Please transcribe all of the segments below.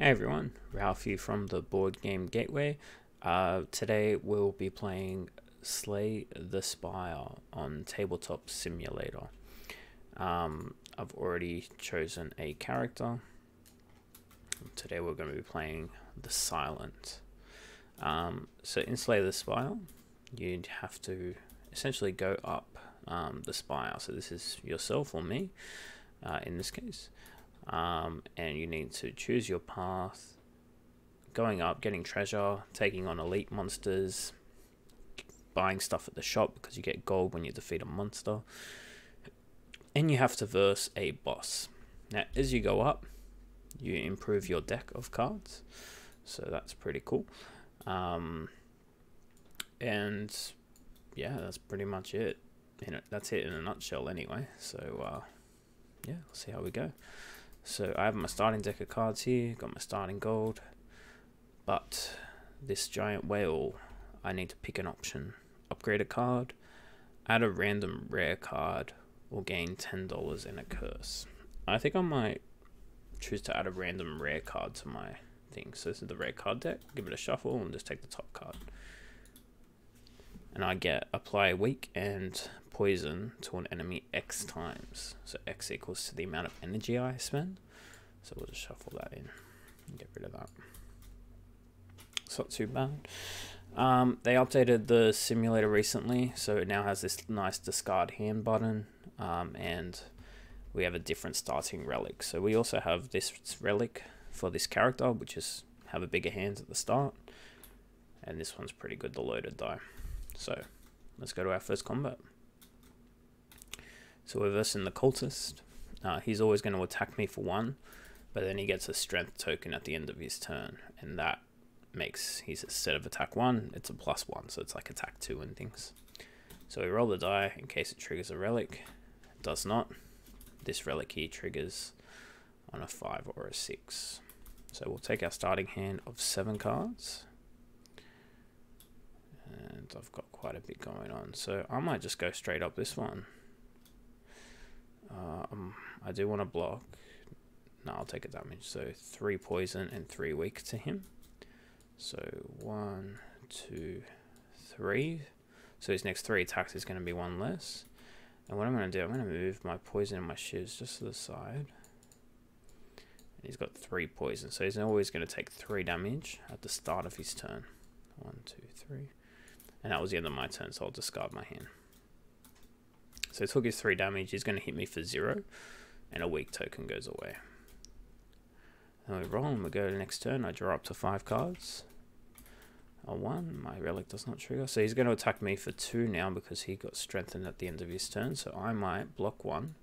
Hey everyone, Ralphie from the Board Game Gateway. Uh, today we'll be playing Slay the Spire on Tabletop Simulator. Um, I've already chosen a character. Today we're going to be playing the Silent. Um, so in Slay the Spire, you'd have to essentially go up um, the spire. So this is yourself or me uh, in this case um, and you need to choose your path. Going up getting treasure taking on elite monsters buying stuff at the shop because you get gold when you defeat a monster. And you have to verse a boss. Now as you go up you improve your deck of cards. So that's pretty cool. Um, and yeah that's pretty much it. In it that's it in a nutshell anyway. So uh, yeah let's see how we go so I have my starting deck of cards here, got my starting gold, but this giant whale, I need to pick an option. Upgrade a card, add a random rare card, or gain $10 in a curse. I think I might choose to add a random rare card to my thing. So this is the rare card deck, give it a shuffle and just take the top card. And I get apply weak and poison to an enemy X times. So X equals to the amount of energy I spend. So we'll just shuffle that in and get rid of that. It's not too bad. Um, they updated the simulator recently, so it now has this nice discard hand button, um, and we have a different starting relic. So we also have this relic for this character, which is have a bigger hands at the start, and this one's pretty good, the loaded die. So let's go to our first combat. So we're versing the cultist. Uh, he's always going to attack me for one, but then he gets a strength token at the end of his turn, and that makes his instead of attack one, it's a plus one, so it's like attack two and things. So we roll the die in case it triggers a relic. It does not. This relic here triggers on a five or a six. So we'll take our starting hand of seven cards. I've got quite a bit going on. So I might just go straight up this one. Um, I do want to block. No, I'll take a damage. So three poison and three weak to him. So one, two, three. So his next three attacks is going to be one less. And what I'm going to do, I'm going to move my poison and my shivs just to the side. And he's got three poison, so he's always going to take three damage at the start of his turn. One, two, three. And that was the end of my turn, so I'll discard my hand. So it took his 3 damage, he's going to hit me for 0, and a weak token goes away. Then we roll and we go to the next turn, I draw up to 5 cards. A 1, my relic does not trigger. So he's going to attack me for 2 now because he got strengthened at the end of his turn, so I might block 1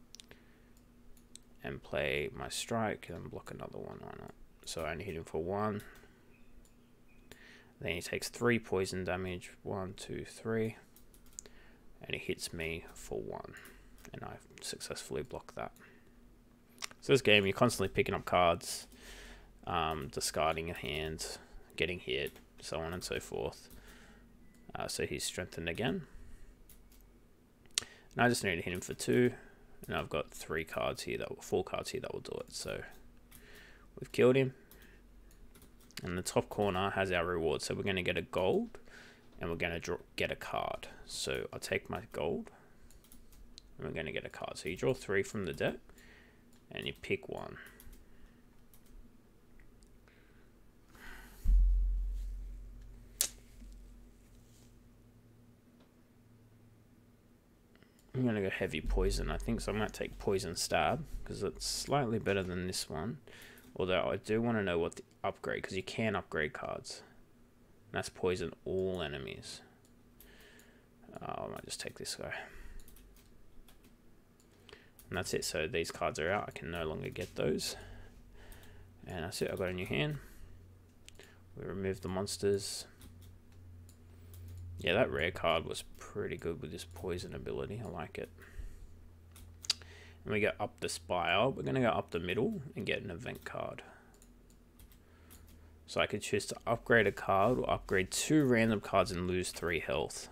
and play my strike and block another one, why not? So I only hit him for 1. Then he takes 3 poison damage, one, two, three and he hits me for one and I successfully block that. So this game you're constantly picking up cards, um, discarding a hand, getting hit, so on and so forth. Uh, so he's strengthened again. And I just need to hit him for two. And I've got three cards here, that will, four cards here that will do it. So we've killed him. And the top corner has our reward. So we're going to get a gold and we're going to get a card. So I'll take my gold and we're going to get a card. So you draw three from the deck and you pick one. I'm going to go heavy poison, I think, so I might take poison stab because it's slightly better than this one. Although I do want to know what the upgrade, because you can upgrade cards. That's poison all enemies. Oh, I might just take this guy. And that's it. So these cards are out. I can no longer get those. And that's it. I've got a new hand. We remove the monsters. Yeah, that rare card was pretty good with this poison ability. I like it. We go up the spire. We're going to go up the middle and get an event card. So I could choose to upgrade a card or upgrade two random cards and lose three health.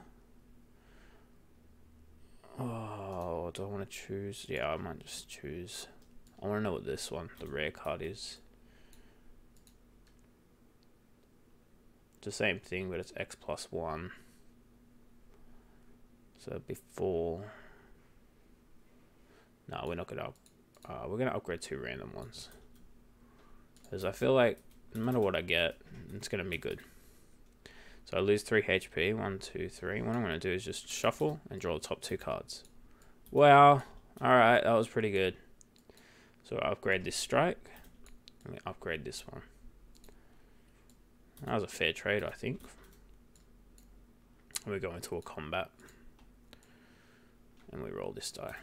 Oh, do I want to choose? Yeah, I might just choose. I want to know what this one, the rare card is. It's the same thing, but it's x plus 1. So before... No, we're not going to... Uh, we're to upgrade two random ones. Because I feel like no matter what I get, it's to be good. So I lose 3 HP. One, two, three. What I'm to do is just shuffle and draw the top two cards. Wow. Alright, that was pretty good. So upgrade this strike. Let me upgrade this one. That was a fair trade, I think. We go into a combat. And we roll this die.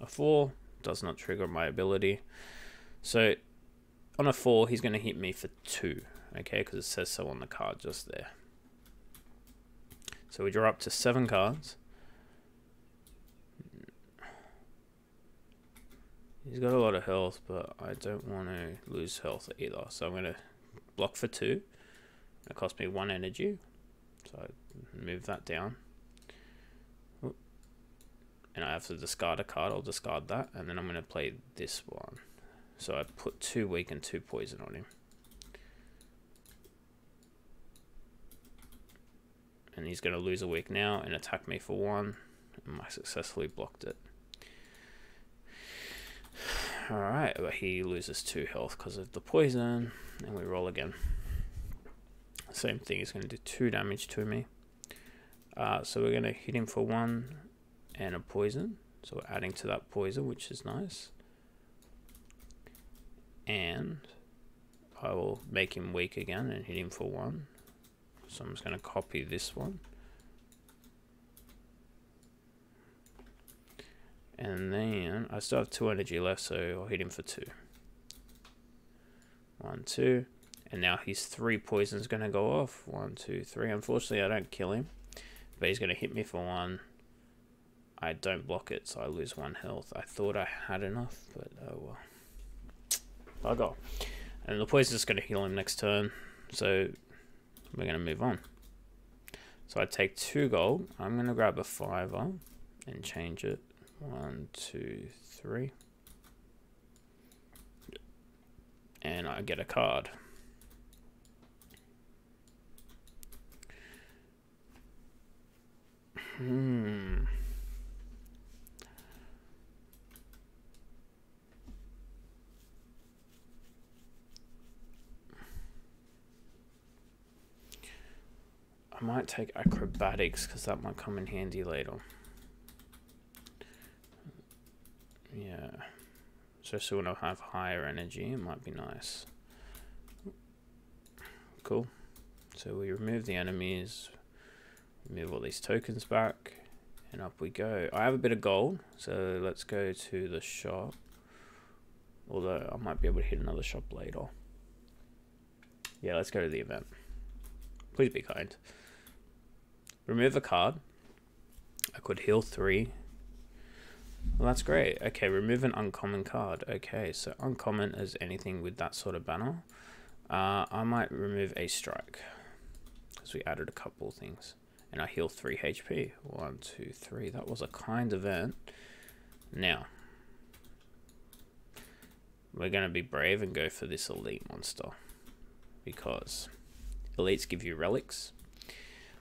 A 4 does not trigger my ability. So on a 4, he's going to hit me for 2. Okay, because it says so on the card just there. So we draw up to 7 cards. He's got a lot of health, but I don't want to lose health either. So I'm going to block for 2. It cost me 1 energy. So I move that down. And I have to discard a card. I'll discard that. And then I'm going to play this one. So I put 2 weak and 2 poison on him. And he's going to lose a weak now and attack me for 1. And I successfully blocked it. Alright, but he loses 2 health because of the poison, and we roll again. Same thing, he's going to do 2 damage to me. Uh, so we're going to hit him for 1 and a poison. So we're adding to that poison, which is nice. And I will make him weak again and hit him for 1. So I'm just going to copy this one. And then I still have two energy left, so I'll hit him for two. One, two. And now his three poison's going to go off. One, two, three. Unfortunately, I don't kill him. But he's going to hit me for one. I don't block it, so I lose one health. I thought I had enough, but oh well. Bugger. And the poison's going to heal him next turn. So we're going to move on. So I take two gold. I'm going to grab a fiver and change it one, two, three. And I get a card. Hmm. I might take acrobatics because that might come in handy later. Yeah. Especially when I have higher energy, it might be nice. Cool. So we remove the enemies, move all these tokens back, and up we go. I have a bit of gold, so let's go to the shop. Although I might be able to hit another shop later. Yeah, let's go to the event. Please be kind. Remove a card. I could heal three well, that's great. Okay, remove an uncommon card. Okay, so uncommon is anything with that sort of banner. Uh, I might remove a strike because we added a couple things. And I heal 3 HP. One, two, three. That was a kind event. Now, we're going to be brave and go for this elite monster. Because elites give you relics,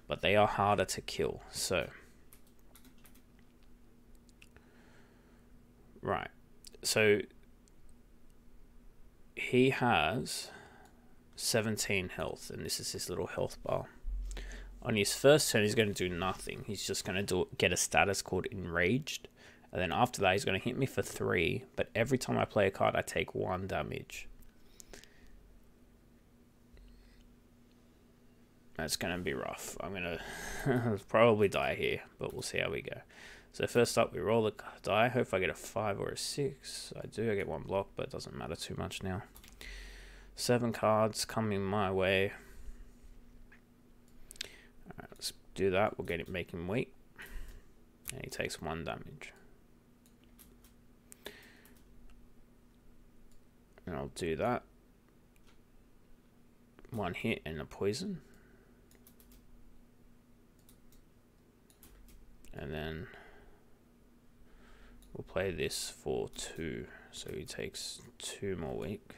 but they are harder to kill. So, Right. So he has 17 health, and this is his little health bar. On his first turn, he's going to do nothing. He's just going to do get a status called Enraged. And then after that, he's going to hit me for 3. But every time I play a card, I take 1 damage. That's going to be rough. I'm going to probably die here, but we'll see how we go. So first up, we roll the die. Hope I get a 5 or a 6. I do, I get one block, but it doesn't matter too much now. Seven cards coming my way. Let's do that. We'll get it, make him weak. And he takes one damage. And I'll do that. One hit and a poison. And then We'll play this for two. So he takes two more weak.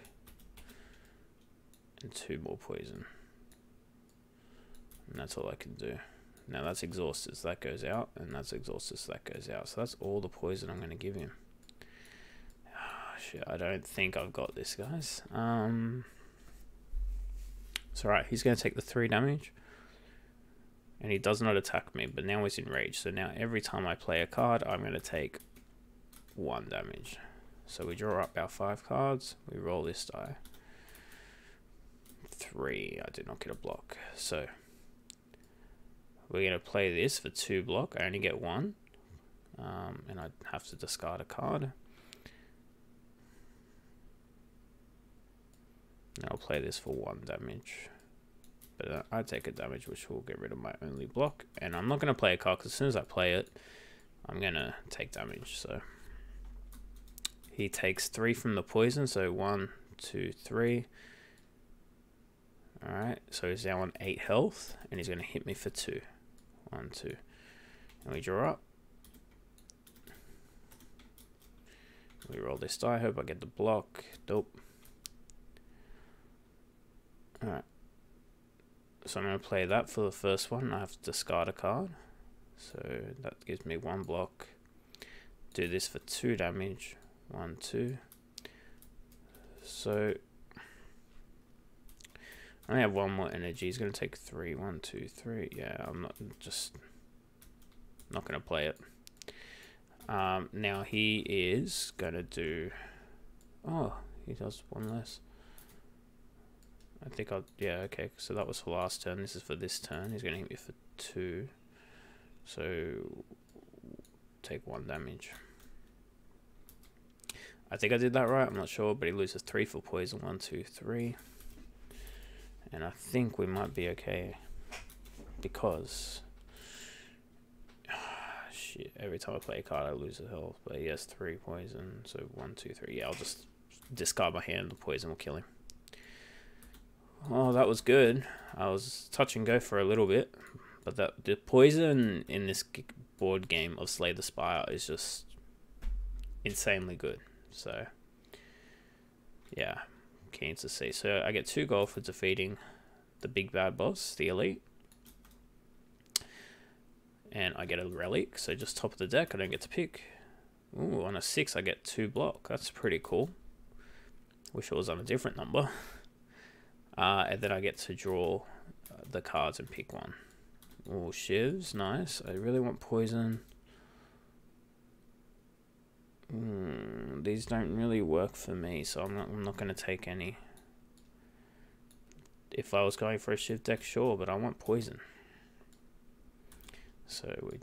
And two more poison. And that's all I can do. Now that's exhausted, so that goes out, and that's exhausted, so that goes out. So that's all the poison I'm going to give him. Oh, shit, I don't think I've got this, guys. Um, it's alright, he's going to take the 3 damage. And he does not attack me, but now he's enraged. So now every time I play a card, I'm going to take 1 damage. So we draw up our 5 cards, we roll this die. 3, I did not get a block. So we're going to play this for two block. I only get one. Um, and I have to discard a card. And I'll play this for one damage. But uh, I take a damage, which will get rid of my only block. And I'm not going to play a card, because as soon as I play it, I'm going to take damage. So he takes three from the poison. So one, two, three. Alright, so he's now on 8 health, and he's going to hit me for 2. One, two. And we draw up. We roll this die. Hope I get the block. Dope. Alright. So I'm going to play that for the first one. I have to discard a card. So that gives me one block. Do this for two damage. One, two. So I only have one more energy. He's going to take three. One, two, three. Yeah, I'm not just not going to play it. Um, now he is going to do... Oh, he does one less. I think I'll... Yeah, okay. So that was for last turn. This is for this turn. He's going to hit me for two. So take one damage. I think I did that right. I'm not sure, but he loses three for poison. One, two, three. And I think we might be okay because shit, every time I play a card I lose a health. But he has three poison, so one, two, three. Yeah, I'll just discard my hand, the poison will kill him. Oh, that was good. I was touch and go for a little bit, but that the poison in this board game of Slay the Spire is just insanely good. So, yeah, keen to see. So I get two gold for defeating the big bad boss, the elite. And I get a relic, so just top of the deck, I don't get to pick. Ooh, on a six, I get two block. That's pretty cool. Wish it was on a different number. Uh, and then I get to draw uh, the cards and pick one. Oh, shivs, nice. I really want poison. Mm, these don't really work for me, so I'm not, I'm not going to take any. If I was going for a shiv deck, sure, but I want poison. So we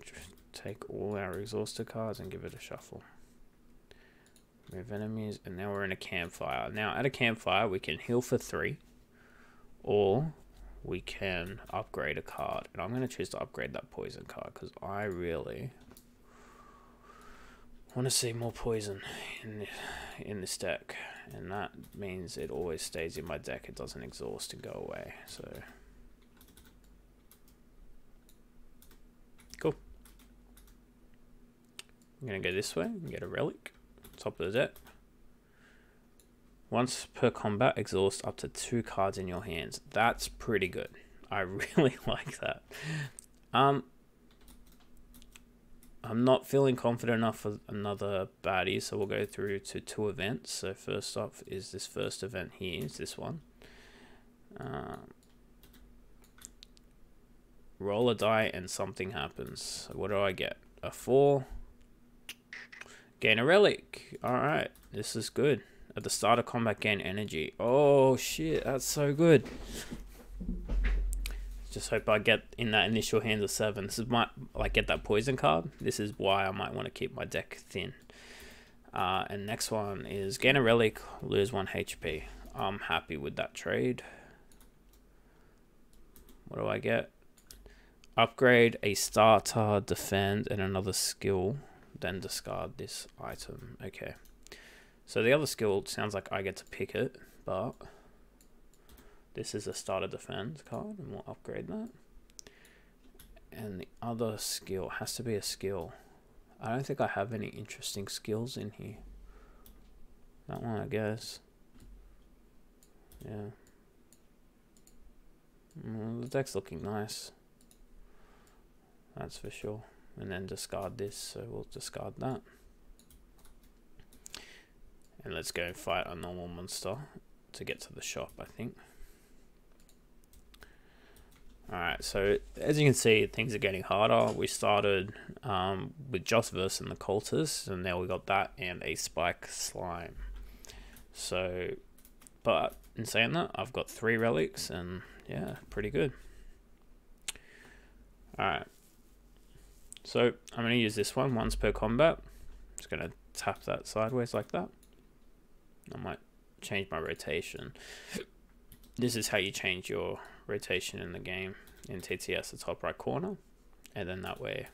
take all our exhausted cards and give it a shuffle. Move enemies, and now we're in a campfire. Now, at a campfire, we can heal for three, or we can upgrade a card. And I'm going to choose to upgrade that poison card, because I really want to see more poison in in this deck, and that means it always stays in my deck. It doesn't exhaust and go away. So cool. I'm gonna go this way and get a relic, top of the deck. Once per combat, exhaust up to two cards in your hands. That's pretty good. I really like that. Um, I'm not feeling confident enough for another baddie, so we'll go through to two events. So first off is this first event here, is this one. Um, roll a die and something happens. So what do I get? A four. Gain a relic. Alright, this is good. At the start of combat, gain energy. Oh shit, that's so good. Just hope I get in that initial hand of seven. This is my like get that poison card. This is why I might want to keep my deck thin. Uh, and next one is gain a relic, lose one HP. I'm happy with that trade. What do I get? Upgrade a starter, defend, and another skill. Then discard this item. Okay. So the other skill sounds like I get to pick it, but this is a starter defense card, and we'll upgrade that. And the other skill has to be a skill. I don't think I have any interesting skills in here. That one, I guess. Yeah. Well, the deck's looking nice. That's for sure. And then discard this, so we'll discard that. And let's go fight a normal monster to get to the shop, I think. Alright, so as you can see, things are getting harder. We started um, with Verse and the Cultist, and now we got that and a Spike Slime. So, but in saying that, I've got three relics, and yeah, pretty good. Alright, so I'm going to use this one once per combat. Just going to tap that sideways like that. I might change my rotation. This is how you change your rotation in the game in TTS, the top right corner. And then that way,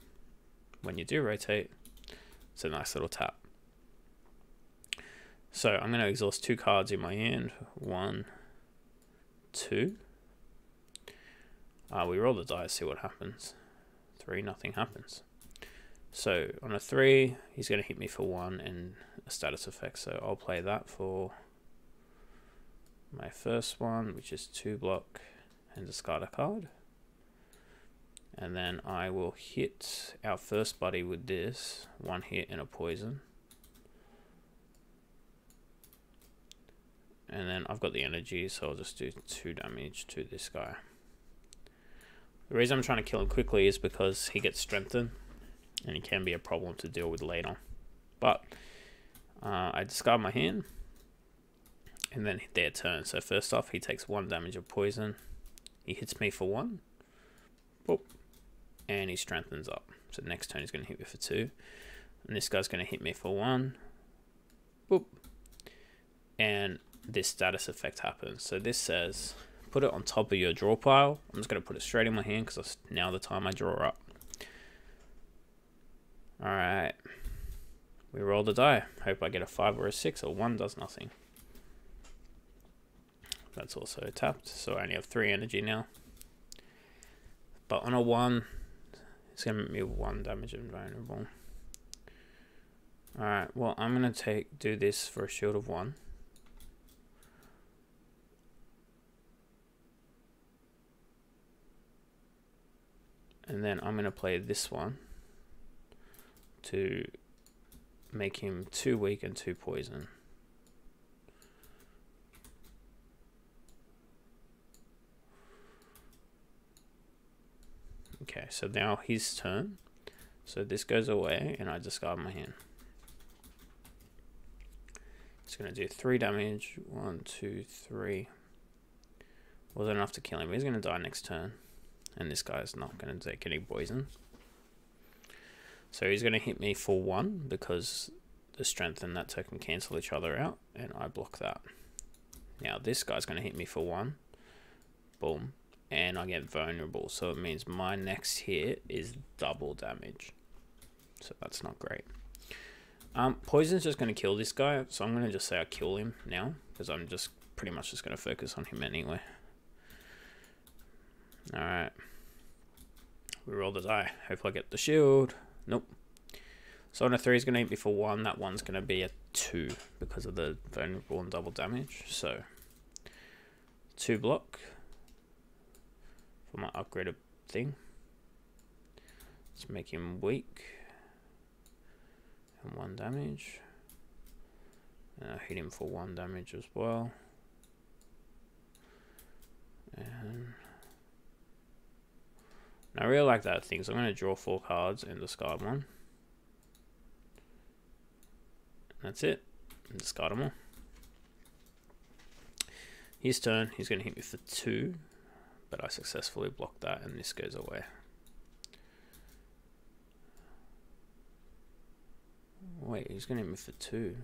when you do rotate, it's a nice little tap. So I'm going to exhaust two cards in my hand. One, two. Uh, we roll the dice, see what happens. Three, nothing happens. So on a three, he's going to hit me for one and a status effect. So I'll play that for my first one, which is two block and discard a card. And then I will hit our first buddy with this, one hit and a poison. And then I've got the energy, so I'll just do two damage to this guy. The reason I'm trying to kill him quickly is because he gets strengthened, and it can be a problem to deal with later. But uh, I discard my hand, and then their turn. So first off, he takes one damage of poison. He hits me for one. Boop. And he strengthens up. So next turn he's going to hit me for two. And this guy's going to hit me for one. Boop. And this status effect happens. So this says, put it on top of your draw pile. I'm just going to put it straight in my hand because now the time I draw up. Alright. We roll the die. Hope I get a 5 or a 6 or 1 does nothing. That's also tapped, so I only have 3 energy now. But on a 1, it's going to make me 1 damage invulnerable. Alright, well I'm going to take do this for a shield of 1. And then I'm going to play this one to make him two weak and two poison. Okay, so now his turn. So this goes away and I discard my hand. It's going to do 3 damage. One, two, three. Wasn't enough to kill him. He's going to die next turn. And this guy's not going to take any poison. So he's going to hit me for 1 because the strength and that token cancel each other out. And I block that. Now this guy's going to hit me for 1. Boom and I get vulnerable. So it means my next hit is double damage. So that's not great. Um, Poison's just going to kill this guy, so I'm going to just say I kill him now, because I'm just pretty much just going to focus on him anyway. Alright. We roll the die. Hopefully I get the shield. Nope. So on a 3 is going to hit me for 1. That one's going to be a 2 because of the vulnerable and double damage. So, 2 block for my upgraded thing. Let's make him weak. And one damage. And I hit him for one damage as well. And I really like that thing, so I'm going to draw four cards and discard one. That's it. And discard them all. His turn, he's going to hit me for two but I successfully blocked that and this goes away. Wait, he's going to hit me for two.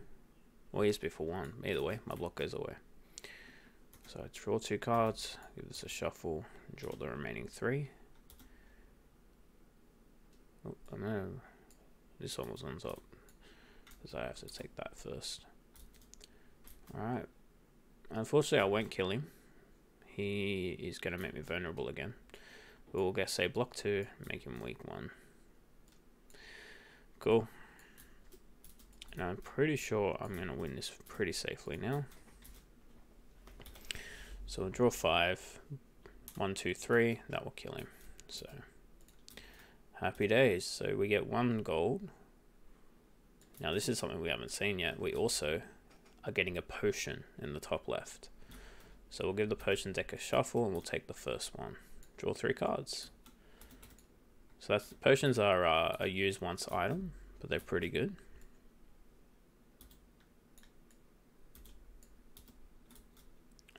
Well, he's me for one. Either way, my block goes away. So I draw two cards, give this a shuffle, draw the remaining three. Oh, know. This was on top. Because I have to take that first. Alright. Unfortunately, I won't kill him he is going to make me vulnerable again. We'll get say block 2, make him weak 1. Cool. And I'm pretty sure I'm going to win this pretty safely now. So I'll draw 5, One, two, three. That will kill him. So, happy days. So we get one gold. Now this is something we haven't seen yet. We also are getting a potion in the top left. So we'll give the potion deck a shuffle and we'll take the first one. Draw three cards. So that's, potions are uh, a use once item, but they're pretty good.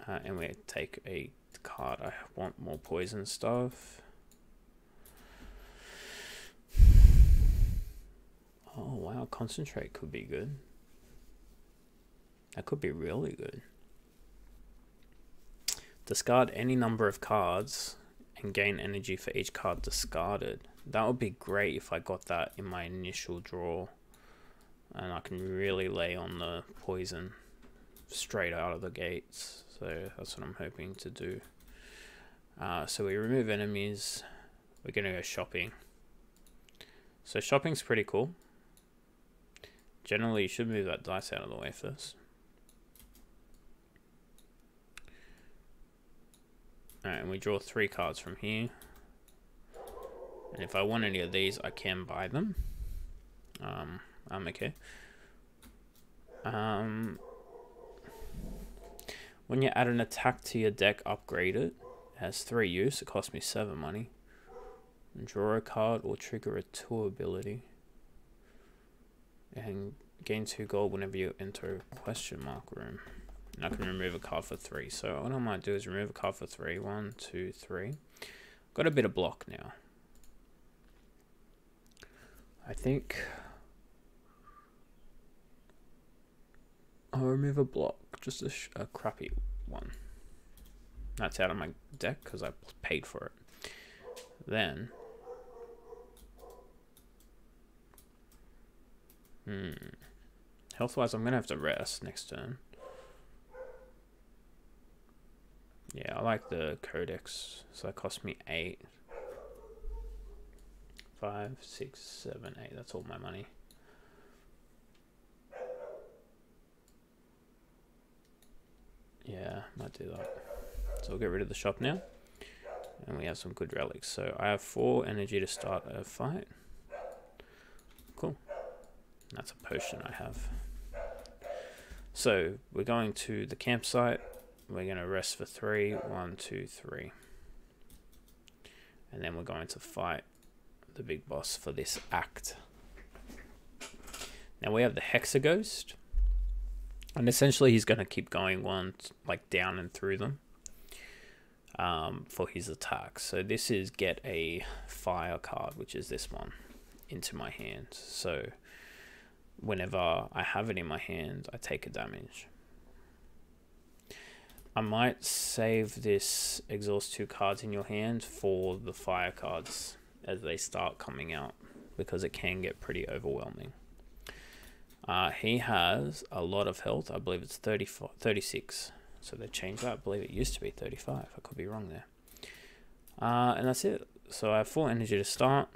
Uh, and we take a card. I want more poison stuff. Oh wow, concentrate could be good. That could be really good. Discard any number of cards and gain energy for each card discarded. That would be great if I got that in my initial draw. And I can really lay on the poison straight out of the gates. So that's what I'm hoping to do. Uh, so we remove enemies. We're going to go shopping. So shopping's pretty cool. Generally, you should move that dice out of the way first. Alright, and we draw three cards from here. And if I want any of these, I can buy them. Um, I'm okay. Um, when you add an attack to your deck, upgrade it. It has three use. It costs me seven money. Draw a card or trigger a two ability. And gain two gold whenever you enter question mark room. And I can remove a card for three. So what I might do is remove a card for three. One, two, three. Got a bit of block now. I think I'll remove a block, just a, a crappy one. That's out of my deck because I paid for it. Then, hmm, health-wise, I'm gonna have to rest next turn. Yeah, I like the codex, so that cost me eight. Five, six, seven, eight. That's all my money. Yeah, might do that. So we'll get rid of the shop now. And we have some good relics. So I have four energy to start a fight. That's a potion I have. So we're going to the campsite. We're going to rest for three. One, two, three. And then we're going to fight the big boss for this act. Now we have the Hexaghost. And essentially he's going to keep going one, like down and through them um, for his attack. So this is get a fire card, which is this one, into my hand. So whenever I have it in my hand, I take a damage. I might save this exhaust two cards in your hand for the fire cards as they start coming out because it can get pretty overwhelming. Uh, he has a lot of health. I believe it's 30, 36. So they changed that. I believe it used to be 35. I could be wrong there. Uh, and that's it. So I have full energy to start.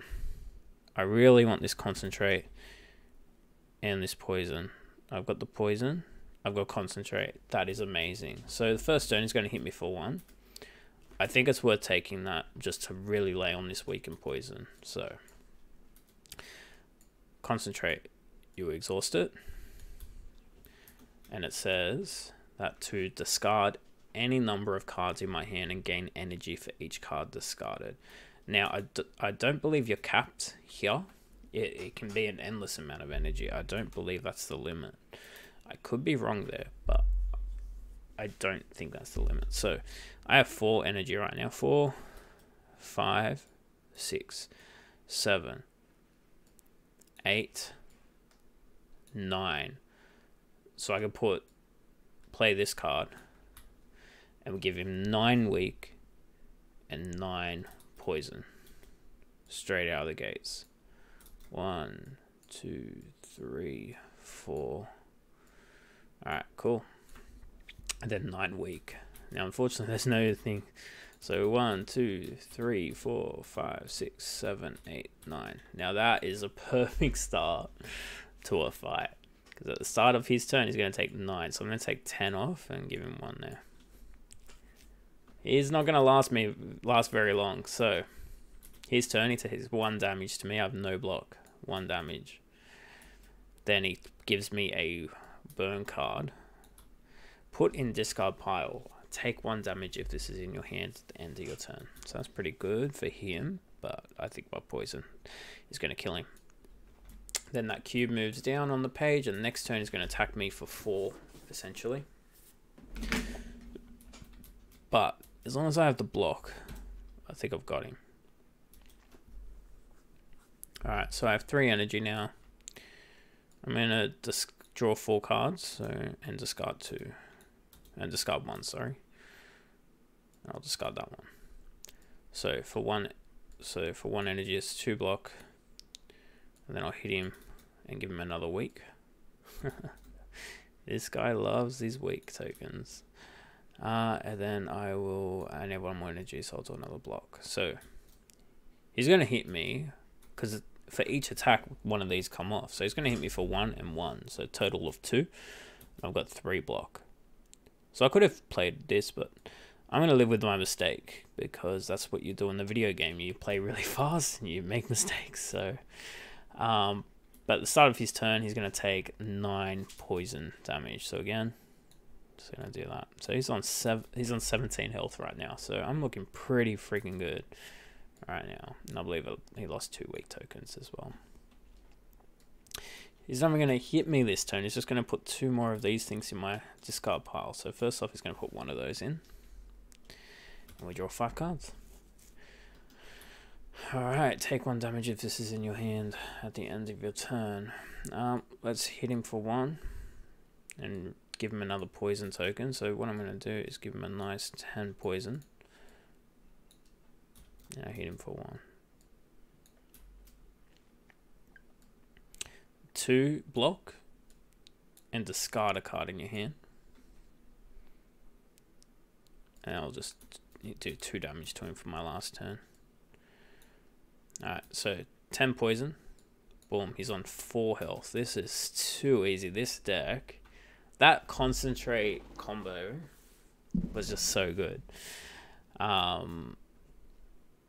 I really want this concentrate and this poison. I've got the poison. I've got concentrate. That is amazing. So the first stone is going to hit me for one. I think it's worth taking that just to really lay on this weakened poison. So concentrate you exhaust it. And it says that to discard any number of cards in my hand and gain energy for each card discarded. Now, I d- I don't believe you're capped here. It, it can be an endless amount of energy. I don't believe that's the limit. I could be wrong there, but I don't think that's the limit. So I have four energy right now. Four, five, six, seven, eight, nine. So I can put play this card and we give him nine weak and nine poison straight out of the gates. One, two, three, four. Alright, cool. And then nine weak. Now, unfortunately, there's no thing. So one, two, three, four, five, six, seven, eight, nine. Now that is a perfect start to a fight. Because at the start of his turn, he's going to take 9. So I'm going to take 10 off and give him 1 there. He's not gonna last me last very long. So his turn. He takes one damage to me. I have no block. One damage. Then he gives me a burn card. Put in discard pile. Take one damage if this is in your hand at the end of your turn. So that's pretty good for him. But I think my poison is going to kill him. Then that cube moves down on the page, and the next turn is going to attack me for four, essentially. But as long as I have the block, I think I've got him. Alright, so I have three energy now. I'm going to draw four cards, so and discard two. And discard one, sorry. I'll discard that one. So for one so for one energy it's two block. And then I'll hit him and give him another weak. this guy loves these weak tokens. Uh, and then I will, I have one more energy, so I'll do another block. So he's going to hit me because for each attack, one of these come off. So he's going to hit me for one and one. So total of two. I've got three block. So I could have played this, but I'm going to live with my mistake because that's what you do in the video game. You play really fast and you make mistakes. So, um, but at the start of his turn, he's going to take nine poison damage. So again, just going to do that. So he's on seven. He's on 17 health right now. So I'm looking pretty freaking good right now. And I believe he lost two weak tokens as well. He's not going to hit me this turn. He's just going to put two more of these things in my discard pile. So first off, he's going to put one of those in. And we draw five cards. Alright, take one damage if this is in your hand at the end of your turn. Um, let's hit him for one. And give him another poison token. So what I'm going to do is give him a nice 10 poison. And I hit him for one. Two block and discard a card in your hand. And I'll just do two damage to him for my last turn. Alright, so 10 poison. Boom, he's on 4 health. This is too easy. This deck, that concentrate combo was just so good. Um,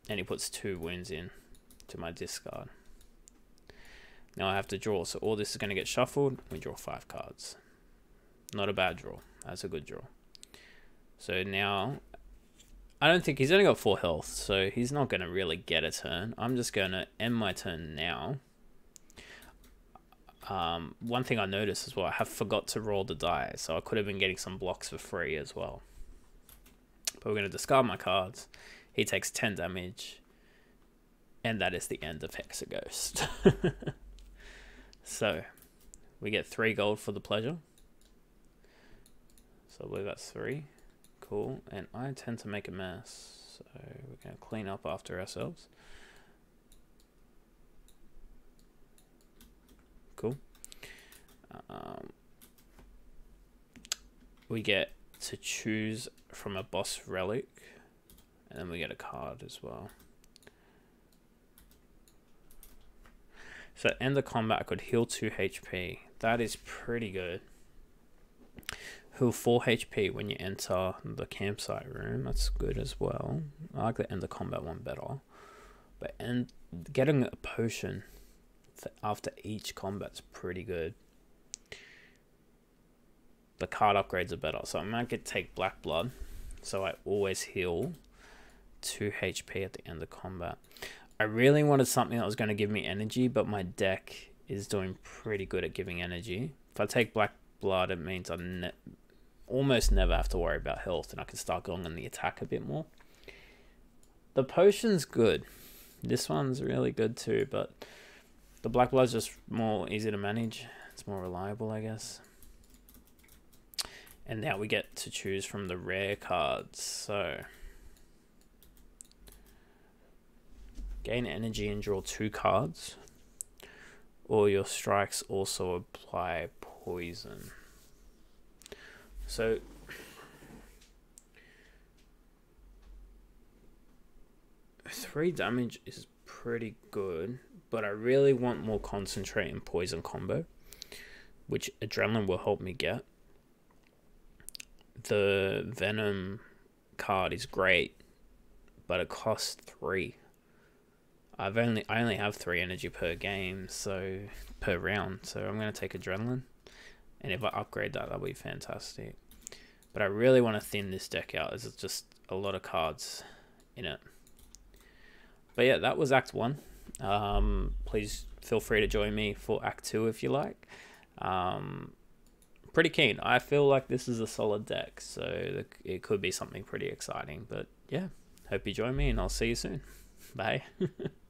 and he puts two wounds in to my discard. Now I have to draw, so all this is going to get shuffled. We draw five cards. Not a bad draw. That's a good draw. So now, I don't think he's only got four health, so he's not going to really get a turn. I'm just going to end my turn now. Um, one thing I noticed as well, I have forgot to roll the die, so I could have been getting some blocks for free as well. But we're going to discard my cards. He takes 10 damage. And that is the end of Hexaghost. so, we get 3 gold for the pleasure. So believe that's 3. Cool. And I tend to make a mess. So we're going to clean up after ourselves. Cool. Um, we get to choose from a boss relic and then we get a card as well. So end the combat, I could heal 2 HP. That is pretty good. Heal 4 HP when you enter the campsite room. That's good as well. I like the end the combat one better. But and getting a potion after each combat's pretty good. The card upgrades are better. So I might get take Black Blood. So I always heal 2 HP at the end of combat. I really wanted something that was going to give me energy, but my deck is doing pretty good at giving energy. If I take Black Blood, it means I ne almost never have to worry about health, and I can start going on the attack a bit more. The potion's good. This one's really good too, but the Black Blood's just more easy to manage. It's more reliable, I guess. And now we get to choose from the rare cards. So... Gain energy and draw two cards. Or your strikes also apply poison. So three damage is pretty good, but I really want more concentrate and poison combo, which adrenaline will help me get. The venom card is great, but it costs three. I've only I only have three energy per game, so per round. So I'm gonna take adrenaline, and if I upgrade that, that'll be fantastic. But I really want to thin this deck out, as it's just a lot of cards in it. But yeah, that was Act One. Um, please feel free to join me for Act Two if you like. Um, pretty keen. I feel like this is a solid deck, so it could be something pretty exciting. But yeah, hope you join me, and I'll see you soon. Bye.